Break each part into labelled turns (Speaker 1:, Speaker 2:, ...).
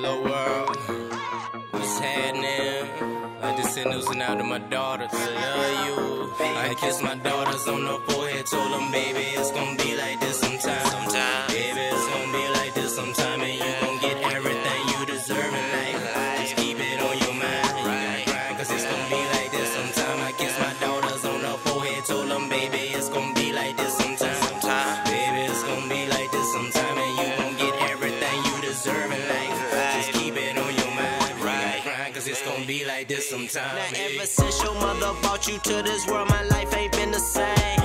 Speaker 1: Hello world, what's happening? I just sent news and out to my daughters. I love you. I kissed my daughters on the forehead, told them, baby, it's gonna it's gonna be like this sometime.
Speaker 2: Now, ever since your mother brought you to this world, my life ain't been the same.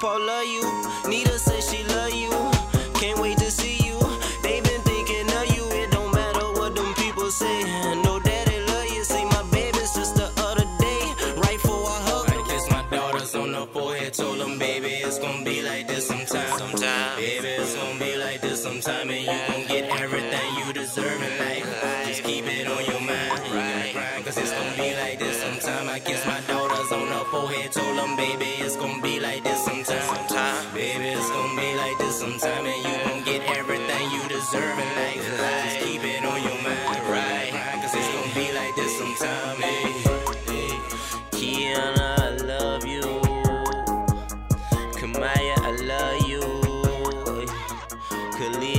Speaker 2: Paw love you. Nita say she love you. Can't wait to see you. They been thinking of you. It don't matter what them people say. No daddy love you. See my baby's just the other day. Right for I hug.
Speaker 1: I kiss my daughters on the forehead. Told them, baby, it's gonna be like this sometime.
Speaker 2: sometime.
Speaker 1: Baby, it's gonna be like this sometime. And you gon' get everything you deserve in life. Just keep it on your mind. Right. Cause it's gonna be like this sometime. I kiss my daughters on the forehead. Told them, baby. deserving like fly. Just keep it on your mind, right? Cause it's gonna be like this sometime, eh?
Speaker 2: Kiana, I love you. Kamaya, I love you. Khalid.